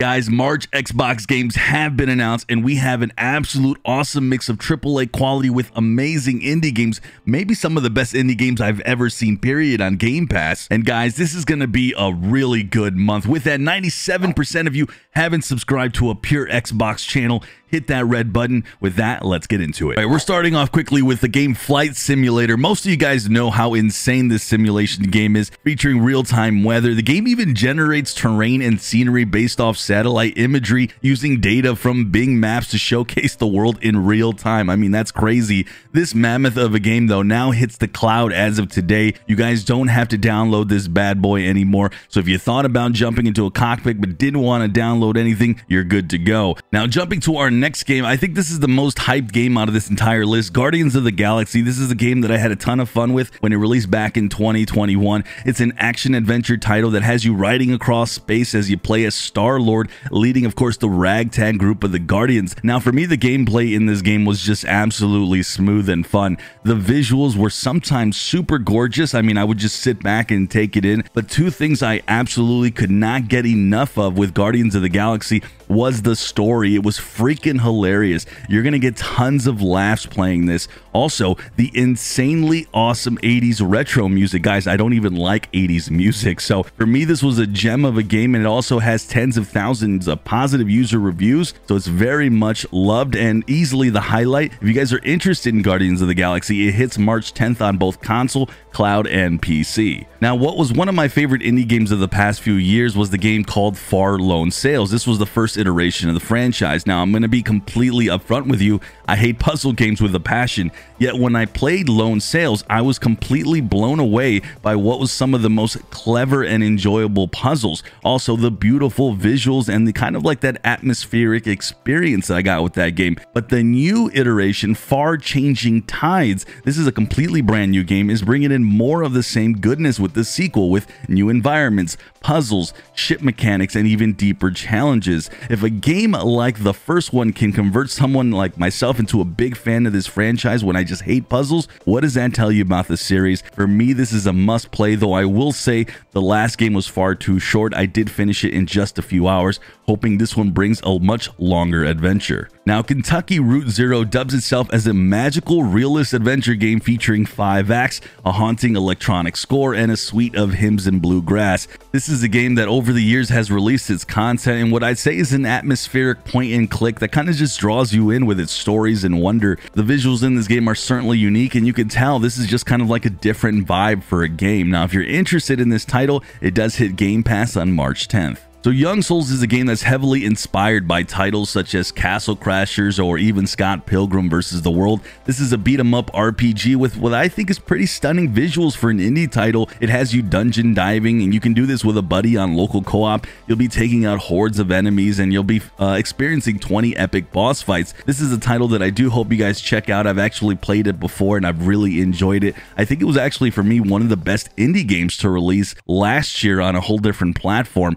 Guys, March Xbox games have been announced, and we have an absolute awesome mix of AAA quality with amazing indie games. Maybe some of the best indie games I've ever seen, period, on Game Pass. And guys, this is going to be a really good month. With that, 97% of you haven't subscribed to a pure Xbox channel hit that red button. With that, let's get into it. All right, we're starting off quickly with the game Flight Simulator. Most of you guys know how insane this simulation game is, featuring real-time weather. The game even generates terrain and scenery based off satellite imagery using data from Bing Maps to showcase the world in real time. I mean, that's crazy. This mammoth of a game, though, now hits the cloud as of today. You guys don't have to download this bad boy anymore. So if you thought about jumping into a cockpit but didn't want to download anything, you're good to go. Now, jumping to our next game, I think this is the most hyped game out of this entire list. Guardians of the Galaxy. This is a game that I had a ton of fun with when it released back in 2021. It's an action adventure title that has you riding across space as you play as Star-Lord, leading, of course, the ragtag group of the Guardians. Now, for me, the gameplay in this game was just absolutely smooth and fun. The visuals were sometimes super gorgeous. I mean, I would just sit back and take it in. But two things I absolutely could not get enough of with Guardians of the Galaxy was the story. It was freaking hilarious. You're going to get tons of laughs playing this. Also, the insanely awesome 80s retro music. Guys, I don't even like 80s music. So for me, this was a gem of a game and it also has tens of thousands of positive user reviews. So it's very much loved and easily the highlight. If you guys are interested in Guardians of the Galaxy, it hits March 10th on both console, cloud, and PC. Now, what was one of my favorite indie games of the past few years was the game called Far Lone Sails. This was the first iteration of the franchise. Now, I'm going to be completely upfront with you. I hate puzzle games with a passion, yet when I played Lone Sails, I was completely blown away by what was some of the most clever and enjoyable puzzles. Also, the beautiful visuals and the kind of like that atmospheric experience that I got with that game. But the new iteration, Far Changing Tides, this is a completely brand new game, is bringing in more of the same goodness with the sequel with new environments, puzzles, ship mechanics, and even deeper challenges. If a game like the first one can convert someone like myself into a big fan of this franchise when I just hate puzzles, what does that tell you about the series? For me, this is a must play, though I will say the last game was far too short. I did finish it in just a few hours, hoping this one brings a much longer adventure. Now, Kentucky Route Zero dubs itself as a magical, realist adventure game featuring five acts, a haunting electronic score, and a suite of hymns in bluegrass. This is a game that over the years has released its content and what I'd say is an atmospheric point and click that kind of just draws you in with its stories and wonder. The visuals in this game are certainly unique and you can tell this is just kind of like a different vibe for a game. Now, if you're interested in this title, it does hit Game Pass on March 10th. So Young Souls is a game that's heavily inspired by titles such as Castle Crashers or even Scott Pilgrim vs. the World. This is a beat 'em up RPG with what I think is pretty stunning visuals for an indie title. It has you dungeon diving and you can do this with a buddy on local co-op. You'll be taking out hordes of enemies and you'll be uh, experiencing 20 epic boss fights. This is a title that I do hope you guys check out. I've actually played it before and I've really enjoyed it. I think it was actually for me one of the best indie games to release last year on a whole different platform.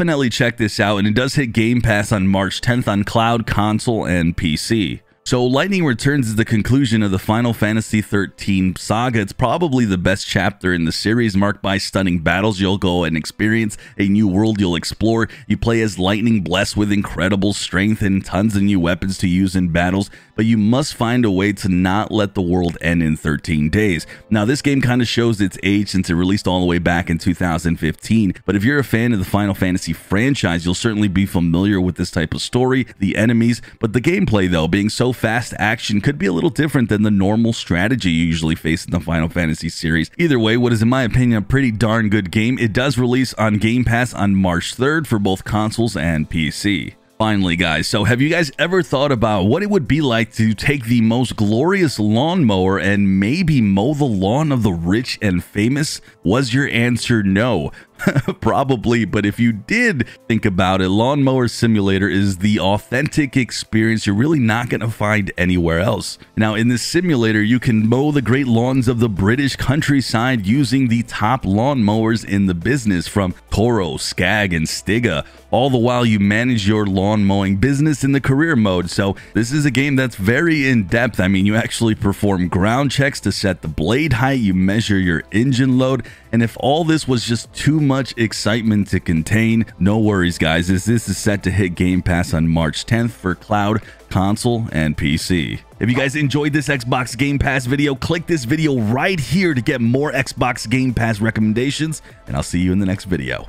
Definitely check this out, and it does hit Game Pass on March 10th on cloud, console, and PC. So Lightning Returns is the conclusion of the Final Fantasy XIII saga. It's probably the best chapter in the series, marked by stunning battles. You'll go and experience a new world you'll explore. You play as Lightning, blessed with incredible strength and tons of new weapons to use in battles, but you must find a way to not let the world end in 13 days. Now, this game kind of shows its age since it released all the way back in 2015, but if you're a fan of the Final Fantasy franchise, you'll certainly be familiar with this type of story, the enemies, but the gameplay, though, being so fast action could be a little different than the normal strategy you usually face in the Final Fantasy series. Either way, what is in my opinion a pretty darn good game. It does release on Game Pass on March 3rd for both consoles and PC. Finally, guys, so have you guys ever thought about what it would be like to take the most glorious lawnmower and maybe mow the lawn of the rich and famous? Was your answer no? Probably, but if you did think about it, Lawnmower Simulator is the authentic experience you're really not going to find anywhere else. Now, in this simulator, you can mow the great lawns of the British countryside using the top lawnmowers in the business from Toro, Scag, and Stiga, all the while you manage your lawn mowing business in the career mode. So, this is a game that's very in depth. I mean, you actually perform ground checks to set the blade height, you measure your engine load, and if all this was just too much excitement to contain. No worries, guys, as this is set to hit Game Pass on March 10th for cloud, console, and PC. If you guys enjoyed this Xbox Game Pass video, click this video right here to get more Xbox Game Pass recommendations, and I'll see you in the next video.